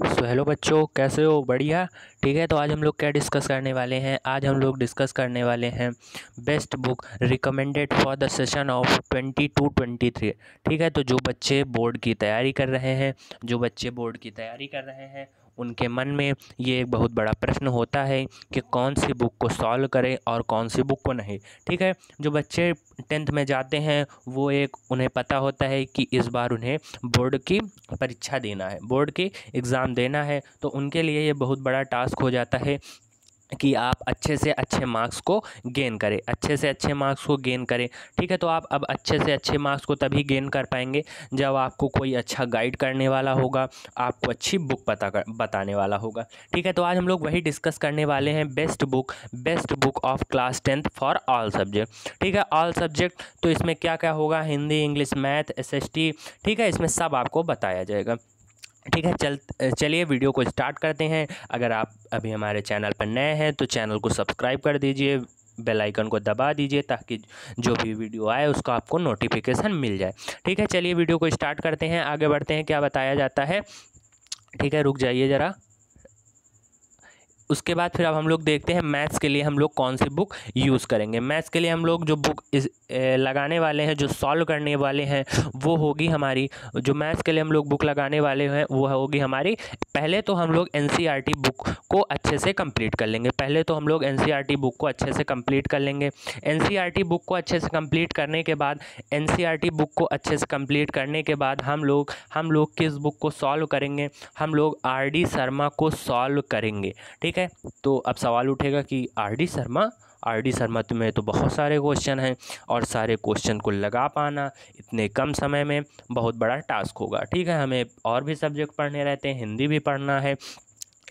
So hello बच्चों, कैसे हो? बढ़िया। ठीक है तो आज हम लोग क्या डिस्कस करने वाले हैं? आज हम लोग डिस्कस करने वाले हैं best book recommended for the session of twenty two twenty three ठीक है तो जो बच्चे बोर्ड की तैयारी कर रहे हैं, जो बच्चे बोर्ड की तैयारी कर रहे हैं उनके मन में ये एक बहुत बड़ा प्रश्न होता है कि कौन सी बुक को सॉल्व करें और कौन सी बुक को नहीं। ठीक है? जो बच्चे टेंथ में जाते हैं, वो एक, उन्हें पता होता है कि इस बार उन्हें बोर्ड की परीक्षा देना है, बोर्ड की एग्ज़ाम देना है तो उनके लिए ये बहुत बड़ा टास्क हो जाता है कि आप अच्छे से अच्छे मार्क्स को गेन करें, अच्छे से अच्छे मार्क्स को गेन करें। ठीक है तो आप अब अच्छे से अच्छे मार्क्स को तभी गेन कर पाएँगे जब आपको कोई अच्छा गाइड करने वाला होगा, आपको अच्छी बुक पता कर, बताने वाला होगा। ठीक है तो आज हम लोग वही डिस्कस करने वाले हैं best book best book of class tenth for all subject. ठीक है, ऑल सब्जेक्ट तो इसमें क्या क्या होगा? हिंदी, इंग्लिश, मैथ एसएसटी ठीक है, इसमें सब आपको बताया जाएगा। ठीक है, चल, चलिए वीडियो को स्टार्ट करते हैं। अगर आप अभी हमारे चैनल पर नए हैं तो चैनल को सब्सक्राइब कर दीजिए, बेल आइकन को दबा दीजिए, ताकि जो भी वीडियो आए, उसका आपको नोटिफिकेशन मिल जाए। ठीक है, चलिए वीडियो को स्टार्ट करते हैं। आगे बढ़ते हैं, क्या बताया जाता है? ठीक है, रुक जाइए ज़रा। उसके बाद फिर अब हम लोग देखते हैं मैथ्स के लिए हम लोग कौन सी बुक यूज़ करेंगे। मैथ्स के लिए हम लोग जो बुक इस लगाने वाले हैं, जो सॉल्व करने वाले हैं, वो होगी हमारी, जो मैथ्स के लिए हम लोग बुक लगाने वाले हैं, वो होगी हमारी, पहले तो हम लोग एन बुक को अच्छे से कंप्लीट कर लेंगे। पहले तो हम लोग एन बुक को अच्छे से कंप्लीट कर लेंगे। एन बुक को अच्छे से कंप्लीट करने के बाद एन बुक को अच्छे से कंप्लीट करने के बाद हम लोग हम लोग किस बुक को सॉल्व करेंगे? हम लोग आर डी शर्मा को सॉल्व करेंगे। ठीक है? तो अब सवाल उठेगा कि R D Sharma, R D Sharma में तो बहुत सारे क्वेश्चन हैं और सारे क्वेश्चन को लगा पाना इतने कम समय में बहुत बड़ा टास्क होगा। ठीक है, हमें और भी सब्जेक्ट पढ़ने रहते हैं, हिंदी भी पढ़ना है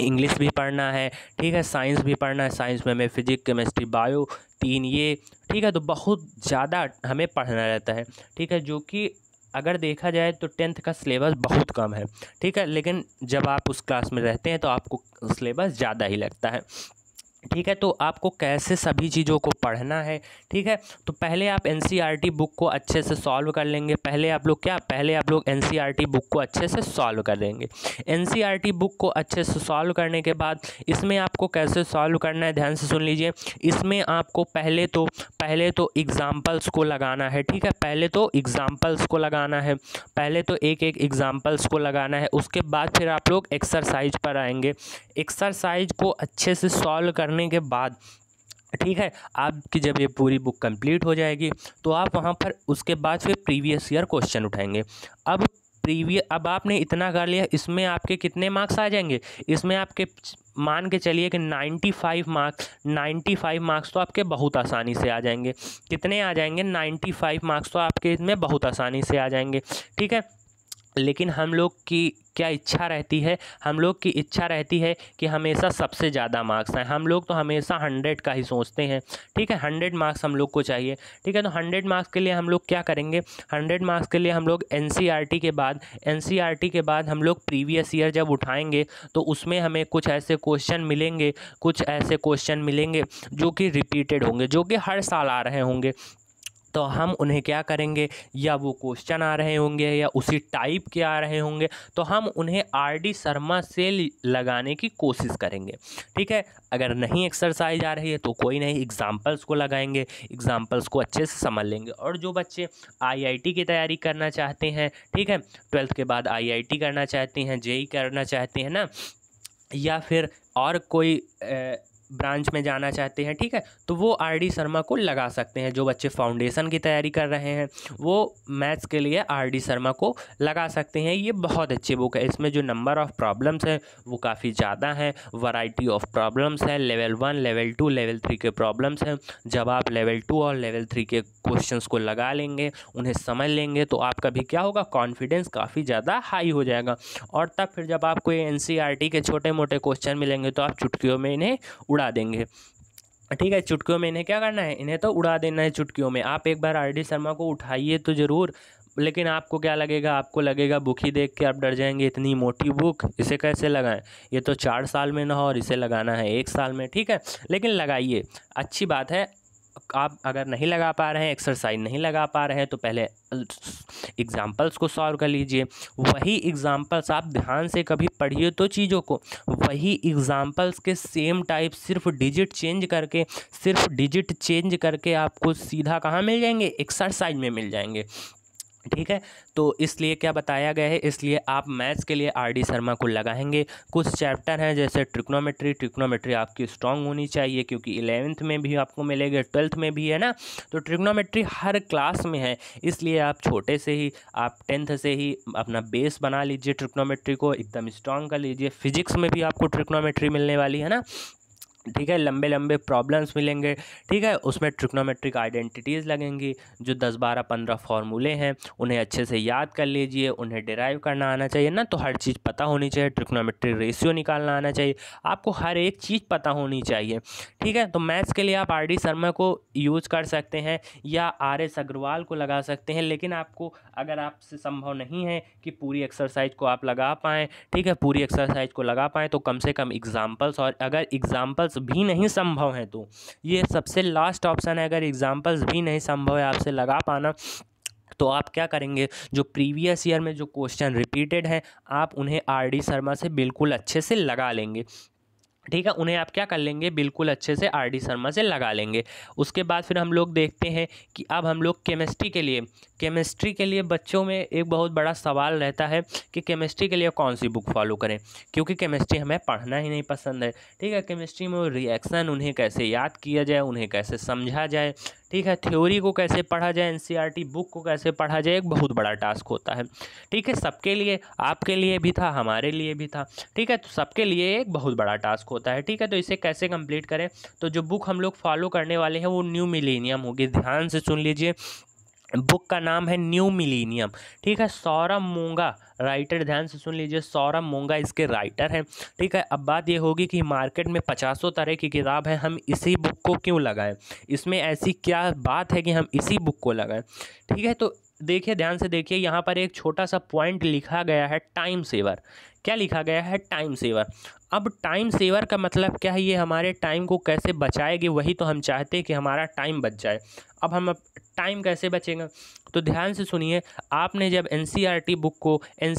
इंग्लिश भी पढ़ना है, ठीक है साइंस भी पढ़ना है। साइंस में हमें फिजिक्स केमिस्ट्री बायो तीन ये, ठीक है तो बहुत ज़्यादा हमें पढ़ना रहता है। ठीक है, जो कि अगर देखा जाए तो टेंथ का सिलेबस बहुत कम है, ठीक है? लेकिन जब आप उस क्लास में रहते हैं तो आपको सिलेबस ज़्यादा ही लगता है। ठीक है? तो आपको कैसे सभी चीज़ों को पढ़ना है, ठीक है? तो पहले आप एन बुक को अच्छे से सॉल्व कर लेंगे। पहले आप लोग क्या? पहले आप लोग एन बुक को अच्छे से सॉल्व कर देंगे एन बुक को अच्छे से सॉल्व करने के बाद इसमें आपको कैसे सॉल्व करना है, ध्यान से सुन लीजिए। इसमें आपको पहले तो पहले तो एग्ज़ाम्पल्स को लगाना है, ठीक है? पहले तो एग्ज़ाम्पल्स को लगाना है। पहले तो एक एक एग्ज़ाम्पल्स को लगाना है। उसके बाद फिर आप लोग एक्सरसाइज पर आएँगे। एक्सरसाइज को अच्छे से सॉल्व कर करने के बाद, ठीक है, आपकी जब ये पूरी बुक कंप्लीट हो जाएगी तो आप वहाँ पर उसके बाद फिर प्रीवियस ईयर क्वेश्चन उठाएँगे। अब प्रीवियस अब आपने इतना कर लिया, इसमें आपके कितने मार्क्स आ जाएँगे? इसमें आपके मान के चलिए कि 95 मार्क्स 95 मार्क्स तो आपके बहुत आसानी से आ जाएँगे। कितने आ जाएँगे? 95 मार्क्स तो आपके इसमें बहुत आसानी से आ जाएँगे। ठीक है? लेकिन हम लोग की क्या इच्छा रहती है? हम लोग की इच्छा रहती है कि हमेशा सबसे ज़्यादा मार्क्स आए। हम लोग तो हमेशा हंड्रेड का ही सोचते हैं। ठीक है हंड्रेड मार्क्स हम लोग को चाहिए। ठीक है तो हंड्रेड मार्क्स के लिए हम लोग क्या करेंगे? हंड्रेड मार्क्स के लिए हम लोग एन e के बाद एन e के बाद हम लोग प्रीवियस ईयर जब उठाएँगे तो उसमें हमें कुछ ऐसे क्वेश्चन मिलेंगे, कुछ ऐसे क्वेश्चन मिलेंगे जो कि रिपीटेड होंगे, जो कि हर साल आ रहे होंगे। तो हम उन्हें क्या करेंगे? या वो क्वेश्चन आ रहे होंगे या उसी टाइप के आ रहे होंगे तो हम उन्हें आर डी शर्मा से लगाने की कोशिश करेंगे। ठीक है? अगर नहीं एक्सरसाइज आ रही है तो कोई नहीं एग्ज़ाम्पल्स को लगाएँगे एग्ज़ाम्पल्स को अच्छे से समझ लेंगे। और जो बच्चे आईआईटी की तैयारी करना चाहते हैं, ठीक है? ट्वेल्थ के बाद आईआईटी करना चाहते हैं जेई करना चाहते हैं ना? या फिर और कोई ब्रांच में जाना चाहते हैं, ठीक है? तो वो आर डी शर्मा को लगा सकते हैं, जो बच्चे फाउंडेशन की तैयारी कर रहे हैं। वो मैथ्स के लिए आर डी शर्मा को लगा सकते हैं। ये बहुत अच्छी बुक है। इसमें जो नंबर ऑफ़ प्रॉब्लम्स हैं, वो काफ़ी ज़्यादा हैं। वैरायटी ऑफ़ प्रॉब्लम्स हैं। Level one, level two, level three के प्रॉब्लम्स हैं। जब आप लेवल टू और लेवल थ्री के क्वेश्चंस को लगा लेंगे, उन्हें समझ लेंगे तो आपका भी क्या होगा? कॉन्फिडेंस काफ़ी ज़्यादा हाई हो जाएगा। और तब फिर जब आपको एन के छोटे मोटे क्वेश्चन मिलेंगे तो आप चुटकियों में इन्हें उड़ा देंगे। ठीक है, चुटकियों में इन्हें क्या करना है? इन्हें तो उड़ा देना है चुटकियों में। आप एक बार आर डी शर्मा को उठाइए तो ज़रूर, लेकिन आपको क्या लगेगा? आपको लगेगा बुक ही देख के आप डर जाएँगे, इतनी मोटी बुक इसे कैसे लगाएँ? ये तो चार साल में ना हो और इसे लगाना है एक साल में, ठीक है? लेकिन लगाइए। अच्छी बात है आप अगर नहीं लगा पा रहे हैं एक्सरसाइज नहीं लगा पा रहे हैं तो पहले एग्ज़ाम्पल्स को सॉल्व कर लीजिए। वही एग्ज़ाम्पल्स आप ध्यान से कभी पढ़िए तो चीज़ों को। वही एग्ज़ाम्पल्स के सेम टाइप सिर्फ़ डिजिट चेंज करके, सिर्फ़ डिजिट चेंज करके आपको सीधा कहाँ मिल जाएँगे? एक्सरसाइज में मिल जाएँगे। ठीक है? तो इसलिए क्या बताया गया है? इसलिए आप मैथ्स के लिए आर डी शर्मा को लगाएँगे। कुछ चैप्टर हैं जैसे ट्रिक्नोमेट्री ट्रिक्नोमेट्री आपकी स्ट्रांग होनी चाहिए क्योंकि इलेवेंथ में भी आपको मिलेगा, ट्वेल्थ में भी है ना? तो ट्रिक्नोमेट्री हर क्लास में है, इसलिए आप छोटे से ही, आप टेंथ से ही अपना बेस बना लीजिए ट्रिक्नोमेट्री को, एकदम स्ट्रांग कर लीजिए। फिजिक्स में भी आपको ट्रिक्नोमेट्री मिलने वाली है ना? ठीक है लंबे लंबे प्रॉब्लम्स मिलेंगे, ठीक है, उसमें ट्रिक्नोमेट्रिक आइडेंटिटीज़ लगेंगी, जो दस बारह पंद्रह फार्मूले हैं, उन्हें अच्छे से याद कर लीजिए, उन्हें डिराइव करना आना चाहिए, ना तो हर चीज़ पता होनी चाहिए ट्रिक्नोमेट्रिक रेशियो निकालना आना चाहिए, आपको हर एक चीज़ पता होनी चाहिए, ठीक है तो मैथ्स के लिए आप आर डी शर्मा को यूज़ कर सकते हैं, या आर एस अग्रवाल को लगा सकते हैं, लेकिन आपको अगर आपसे संभव नहीं है कि पूरी एक्सरसाइज को आप लगा पाएँ, ठीक है, पूरी एक्सरसाइज को लगा पाएँ तो कम से कम एग्ज़ाम्पल्स और अगर एग्ज़ाम्पल्स भी नहीं संभव है तो। ये सबसे लास्ट ऑप्शन है, अगर एग्ज़ाम्पल्स भी नहीं संभव है आपसे लगा पाना तो आप क्या करेंगे? जो प्रीवियस ईयर में जो क्वेश्चन रिपीटेड हैं, आप उन्हें आर डी शर्मा से बिल्कुल अच्छे से लगा लेंगे। ठीक है, उन्हें आप क्या कर लेंगे? बिल्कुल अच्छे से आर डी शर्मा से लगा लेंगे। उसके बाद फिर हम लोग देखते हैं कि अब हम लोग केमिस्ट्री के लिए केमिस्ट्री के लिए बच्चों में एक बहुत बड़ा सवाल रहता है कि केमिस्ट्री के लिए कौन सी बुक फॉलो करें? क्योंकि केमिस्ट्री हमें पढ़ना ही नहीं पसंद है। ठीक है, केमिस्ट्री में रिएक्शन उन्हें कैसे याद किया जाए, उन्हें कैसे समझा जाए, ठीक है थ्योरी को कैसे पढ़ा जाए एनसीईआरटी बुक को कैसे पढ़ा जाए, एक बहुत बड़ा टास्क होता है। ठीक है, सबके लिए, आपके लिए भी था, हमारे लिए भी था। ठीक है तो सबके लिए एक बहुत बड़ा टास्क होता है। ठीक है तो इसे कैसे कंप्लीट करें? तो जो बुक हम लोग फॉलो करने वाले हैं, वो न्यू मिलेनियम होगी। ध्यान से सुन लीजिए। बुक का नाम है न्यू मिलीनियम। ठीक है, सौरभ मोंगा, राइटर, ध्यान से सुन लीजिए, सौरभ मोंगा इसके राइटर हैं। ठीक है, अब बात ये होगी कि मार्केट में पचासों तरह की किताब है, हम इसी बुक को क्यों लगाएँ? इसमें ऐसी क्या बात है कि हम इसी बुक को लगाएँ? ठीक है तो देखिए, ध्यान से देखिए, यहाँ पर एक छोटा सा पॉइंट लिखा गया है टाइम सेवर। क्या लिखा गया है? टाइम सेवर अब टाइम सेवर का मतलब क्या है? ये हमारे टाइम को कैसे बचाएगी? वही तो हम चाहते हैं कि हमारा टाइम बच जाए। अब हम टाइम कैसे बचेगा? तो ध्यान से सुनिए, आपने जब एन बुक को एन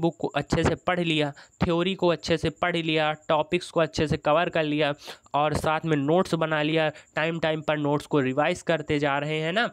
बुक को अच्छे से पढ़ लिया थ्योरी को अच्छे से पढ़ लिया टॉपिक्स को अच्छे से कवर कर लिया और साथ में नोट्स बना लिया टाइम टाइम पर नोट्स को रिवाइज करते जा रहे हैं ना?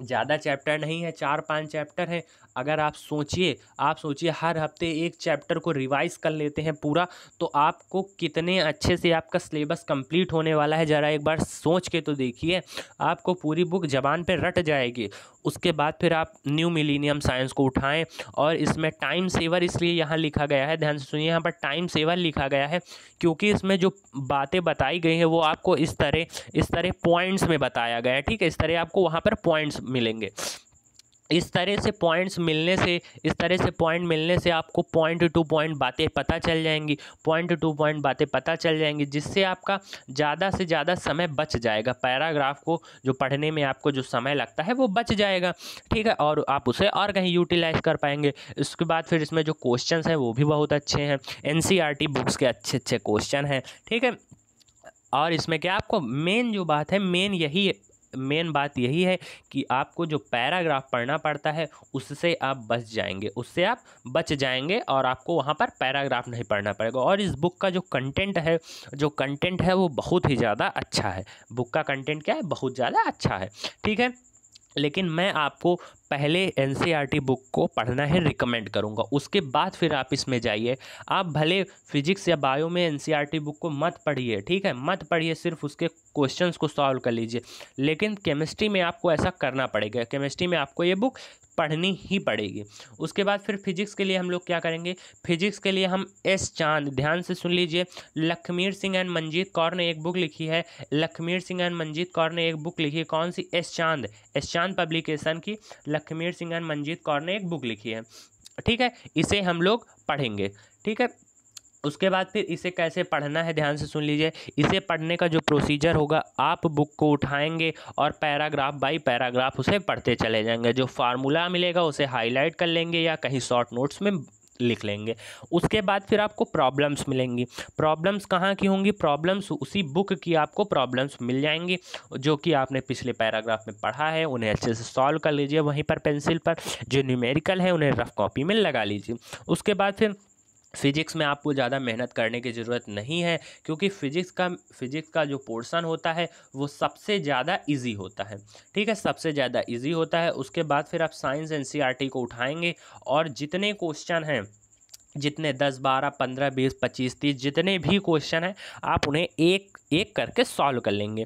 ज़्यादा चैप्टर नहीं है, चार पाँच चैप्टर हैं। अगर आप सोचिए आप सोचिए हर हफ़्ते एक चैप्टर को रिवाइज कर लेते हैं पूरा तो आपको कितने अच्छे से आपका सिलेबस कंप्लीट होने वाला है, ज़रा एक बार सोच के तो देखिए, आपको पूरी बुक जबान पर रट जाएगी। उसके बाद फिर आप न्यू मिलीनियम साइंस को उठाएँ और इसमें टाइम सेवर इसलिए यहाँ लिखा गया है, ध्यान से सुनिए, यहाँ पर टाइम सेवर लिखा गया है, क्योंकि इसमें जो बातें बताई गई हैं वो आपको इस तरह इस तरह पॉइंट्स में बताया गया है, ठीक है? इस तरह आपको वहाँ पर पॉइंट्स मिलेंगे। इस तरह से पॉइंट्स मिलने से, इस तरह से पॉइंट मिलने से आपको पॉइंट टू पॉइंट बातें पता चल जाएँगी। पॉइंट टू पॉइंट बातें पता चल जाएँगी, जिससे आपका ज़्यादा से ज़्यादा समय बच जाएगा। पैराग्राफ को, जो पढ़ने में आपको जो समय लगता है, वो बच जाएगा। ठीक है, और आप उसे और कहीं यूटिलाइज कर पाएँगे। इसके बाद फिर इसमें जो क्वेश्चन हैं, वो भी बहुत अच्छे हैं। एन बुक्स के अच्छे अच्छे क्वेश्चन हैं। ठीक है, और इसमें क्या आपको मेन जो बात है मेन यही मेन बात यही है कि आपको जो पैराग्राफ पढ़ना पड़ता है, उससे आप बच जाएँगे। उससे आप बच जाएँगे और आपको वहाँ पर पैराग्राफ नहीं पढ़ना पड़ेगा। और इस बुक का जो कंटेंट है, जो कंटेंट है, वो बहुत ही ज़्यादा अच्छा है। बुक का कंटेंट क्या है? बहुत ज़्यादा अच्छा है। ठीक है? लेकिन मैं आपको पहले एन बुक को पढ़ना है रिकमेंड करूँगा। उसके बाद फिर आप इसमें जाइए। आप भले फिजिक्स या बायो में एन बुक को मत पढ़िए, ठीक है? मत पढ़िए, सिर्फ़ उसके क्वेश्चंस को सॉल्व कर लीजिए। लेकिन केमिस्ट्री में आपको ऐसा करना पड़ेगा। केमिस्ट्री में आपको ये बुक पढ़नी ही पड़ेगी। उसके बाद फिर फिजिक्स के लिए हम लोग क्या करेंगे? फिजिक्स के लिए हम एस चाँद, ध्यान से सुन लीजिए। लखमीर सिंह एंड मंजीत कौर ने एक बुक लिखी है। लखमीर सिंह एंड मंजीत कौर ने एक बुक लिखी है। कौन सी? S Chand. S Chand publication की। लखमीर सिंह एंड मंजीत कौर ने एक बुक लिखी है। ठीक है? इसे हम लोग पढ़ेंगे। ठीक है? उसके बाद फिर इसे कैसे पढ़ना है, ध्यान से सुन लीजिए। इसे पढ़ने का जो प्रोसीजर होगा, आप बुक को उठाएँगे और पैराग्राफ बाई पैराग्राफ उसे पढ़ते चले जाएँगे। जो फार्मूला मिलेगा, उसे हाईलाइट कर लेंगे या कहीं शॉर्ट नोट्स में लिख लेंगे। उसके बाद फिर आपको प्रॉब्लम्स मिलेंगी। प्रॉब्लम्स कहाँ की होंगी? प्रॉब्लम्स उसी बुक की आपको प्रॉब्लम्स मिल जाएँगी, जो कि आपने पिछले पैराग्राफ में पढ़ा है, उन्हें अच्छे से सॉल्व कर लीजिए। वहीं पर पेंसिल पर जो न्यूमेरिकल है, उन्हें रफ कॉपी में लगा लीजिए। उसके बाद फिर फिजिक्स में आपको ज़्यादा मेहनत करने की ज़रूरत नहीं है, क्योंकि फिजिक्स का फिजिक्स का जो पोर्शन होता है, वो सबसे ज़्यादा इजी होता है। ठीक है, सबसे ज़्यादा इजी होता है, उसके बाद फिर आप साइंस एन को उठाएँगे और जितने क्वेश्चन हैं, जितने दस, बारह, पंद्रह, बीस, पच्चीस, तीस, जितने भी क्वेश्चन हैं, आप उन्हें एक एक करके सॉल्व कर लेंगे।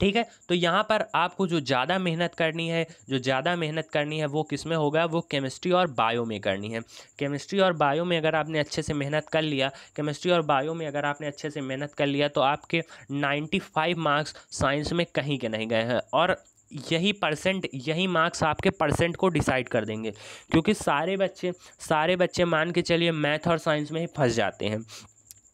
ठीक है? तो यहाँ पर आपको जो ज़्यादा मेहनत करनी है, जो ज़्यादा मेहनत करनी है, वो किसमें होगा? वो केमिस्ट्री और बायो में करनी है। केमिस्ट्री और बायो में अगर आपने अच्छे से मेहनत कर लिया केमिस्ट्री और बायो में अगर आपने अच्छे से मेहनत कर लिया तो आपके नाइन्टी फाइव मार्क्स साइंस में कहीं के नहीं गए हैं। और यही परसेंट यही मार्क्स आपके परसेंट को डिसाइड कर देंगे। क्योंकि सारे बच्चे सारे बच्चे मान के चलिए मैथ और साइंस में ही फंस जाते हैं।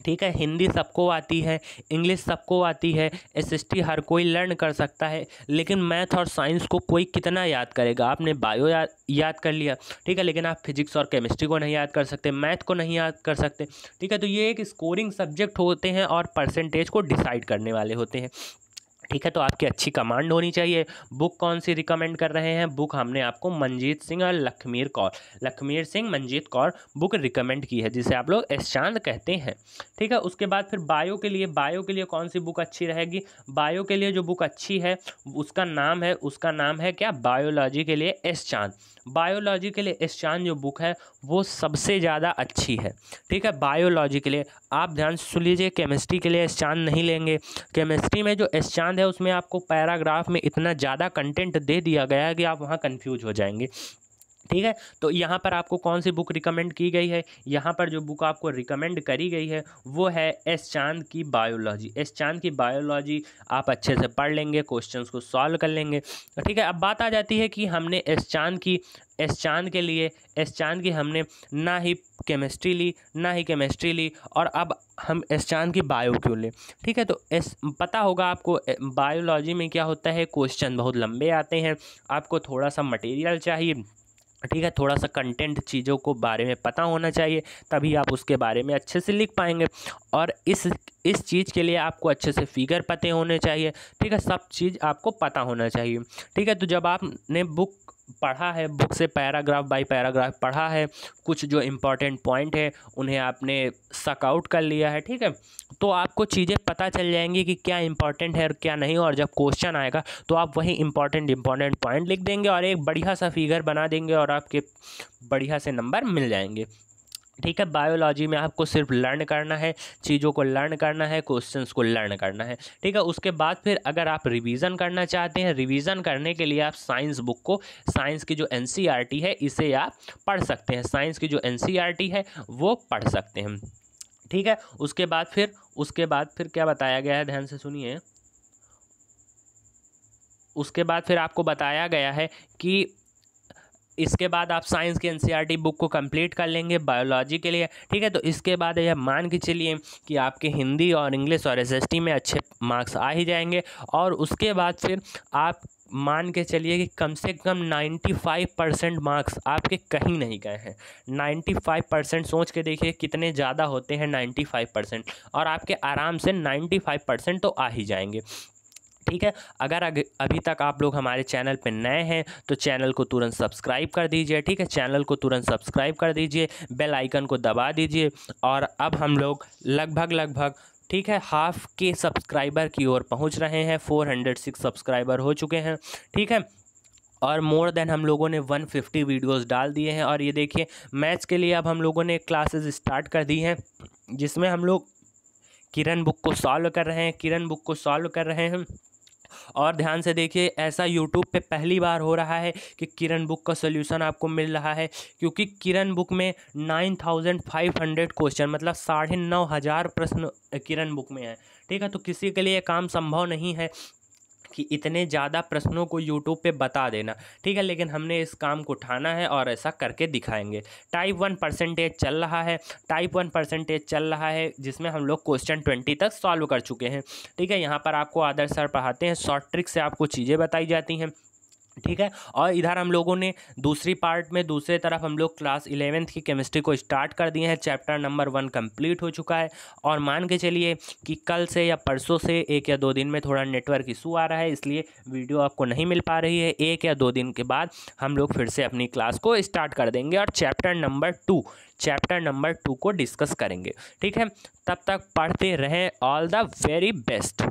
ठीक है, हिंदी सबको आती है, इंग्लिश सबको आती है एसएसटी हर कोई लर्न कर सकता है, लेकिन मैथ और साइंस को कोई कितना याद करेगा? आपने बायो याद याद कर लिया, ठीक है, लेकिन आप फिजिक्स और केमिस्ट्री को नहीं याद कर सकते मैथ को नहीं याद कर सकते, ठीक है तो ये एक स्कोरिंग सब्जेक्ट होते हैं और परसेंटेज को डिसाइड करने वाले होते हैं। ठीक है तो आपकी अच्छी कमांड होनी चाहिए। बुक कौन सी रिकमेंड कर रहे हैं? बुक हमने आपको मंजीत सिंह और लखमीर कौर। लखमीर सिंह मंजीत कौर बुक रिकमेंड की है, जिसे आप लोग चाँद कहते हैं। ठीक है, उसके बाद फिर बायो के लिए बायो के लिए कौन सी बुक अच्छी रहेगी? बायो के लिए जो बुक अच्छी है, उसका नाम है, उसका नाम है क्या? बायोलॉजी के लिए एस चाँद बायोलॉजी के लिए एस चाँद जो बुक है, वो सबसे ज़्यादा अच्छी है। ठीक है बायोलॉजी के लिए आप ध्यान सुन लीजिए केमिस्ट्री के लिए एस चाँद नहीं लेंगे। केमिस्ट्री में जो एस चाँद है, उसमें आपको पैराग्राफ में इतना ज़्यादा कंटेंट दे दिया गया है कि आप वहाँ कन्फ्यूज़ हो जाएँगे। ठीक है? तो यहाँ पर आपको कौन सी बुक रिकमेंड की गई है? यहाँ पर जो बुक आपको रिकमेंड करी गई है, वो है एस चाँद की बायोलॉजी एस चाँद की बायोलॉजी आप अच्छे से पढ़ लेंगे क्वेश्चंस को सॉल्व कर लेंगे। ठीक है? अब बात आ जाती है कि हमने एस चाँद की एस चाँद के लिए, एस चाँद की हमने ना ही केमिस्ट्री ली, ना ही केमिस्ट्री ली, और अब हम एस चाँद की बायो क्यों लें। ठीक है तो एस, पता होगा आपको बायोलॉजी में क्या होता है क्वेश्चन बहुत लंबे आते हैं, आपको थोड़ा सा मटेरियल चाहिए, ठीक है थोड़ा सा कंटेंट चीज़ों को बारे में पता होना चाहिए, तभी आप उसके बारे में अच्छे से लिख पाएँगे, और इस इस चीज़ के लिए आपको अच्छे से फिगर पते होने चाहिए, ठीक है, सब चीज़ आपको पता होना चाहिए। ठीक है तो जब आपने बुक पढ़ा है बुक से पैराग्राफ बाय पैराग्राफ पढ़ा है, कुछ जो इंपॉर्टेंट पॉइंट है, उन्हें आपने सकआउट कर लिया है, ठीक है? तो आपको चीज़ें पता चल जाएँगी कि क्या इंपॉर्टेंट है और क्या नहीं, और जब क्वेश्चन आएगा तो आप वही इंपॉर्टेंट इंपॉर्टेंट पॉइंट लिख देंगे और एक बढ़िया सा फिगर बना देंगे और आपके बढ़िया से नंबर मिल जाएँगे। ठीक है बायोलॉजी में आपको सिर्फ़ लर्न करना है, चीज़ों को लर्न करना है क्वेश्चंस को लर्न करना है, ठीक है? उसके बाद फिर अगर आप रिवीजन करना चाहते हैं रिवीजन करने के लिए आप साइंस बुक को साइंस की जो एन e है, इसे आप पढ़ सकते हैं। साइंस की जो एन e है, वो पढ़ सकते हैं। ठीक है? उसके बाद फिर, उसके बाद फिर क्या बताया गया है? ध्यान से सुनिए। उसके बाद फिर आपको बताया गया है कि इसके बाद आप साइंस की एनसीईआरटी बुक को कंप्लीट कर लेंगे बायोलॉजी के लिए, ठीक है? तो इसके बाद यह मान के चलिए कि आपके हिंदी और इंग्लिश और एसएसटी में अच्छे मार्क्स आ ही जाएँगे और उसके बाद फिर आप मान के चलिए कि कम से कम 95 परसेंट मार्क्स आपके कहीं नहीं गए हैं। 95 परसेंट सोच के देखिए कितने ज़्यादा होते हैं 95 परसेंट और आपके आराम से 95 परसेंट तो आ ही जाएँगे। ठीक है? अगर अभी तक आप लोग हमारे चैनल पर नए हैं तो चैनल को तुरंत सब्सक्राइब कर दीजिए, ठीक है? चैनल को तुरंत सब्सक्राइब कर दीजिए, बेल आइकन को दबा दीजिए और अब हम लोग लगभग लगभग, ठीक है, हाफ़ के सब्सक्राइबर की ओर पहुँच रहे हैं। फोर हंड्रेड सिक्स सब्सक्राइबर हो चुके हैं, ठीक है? और मोर देन हम लोगों ने 150 वीडियोस डाल दिए हैं। और ये देखिए, मैथ्स के लिए अब हम लोगों ने क्लासेस स्टार्ट कर दी हैं, जिसमें हम लोग किरण बुक को सॉल्व कर रहे हैं, किरण बुक को सॉल्व कर रहे हैं। और ध्यान से देखिए, ऐसा यूट्यूब पे पहली बार हो रहा है कि किरण बुक का सोल्यूशन आपको मिल रहा है, क्योंकि किरण बुक में nine thousand five hundred question मतलब साढ़े नौ हज़ार प्रश्न किरण बुक में है। ठीक है तो किसी के लिए काम संभव नहीं है। कि इतने ज़्यादा प्रश्नों को यूट्यूब पे बता देना। ठीक है, लेकिन हमने इस काम को उठाना है और ऐसा करके दिखाएँगे। टाइप वन परसेंटेज चल रहा है। टाइप वन परसेंटेज चल रहा है, जिसमें हम लोग क्वेश्चन ट्वेंटी तक सॉल्व कर चुके हैं। ठीक है, यहाँ पर आपको आदर्श सर पढ़ाते हैं। शॉर्ट ट्रिक से आपको चीज़ें बताई जाती हैं। ठीक है? और इधर हम लोगों ने दूसरी पार्ट में, दूसरे तरफ़ हम लोग क्लास इलेवेंथ की केमिस्ट्री को स्टार्ट कर दिए हैं। चैप्टर नंबर वन कंप्लीट हो चुका है। और मान के चलिए कि कल से या परसों से एक या दो दिन में थोड़ा नेटवर्क इशू आ रहा है, इसलिए वीडियो आपको नहीं मिल पा रही है। एक या दो दिन के बाद हम लोग फिर से अपनी क्लास को स्टार्ट कर देंगे और chapter number two chapter number two को डिस्कस करेंगे। ठीक है? तब तक पढ़ते रहें। All the very best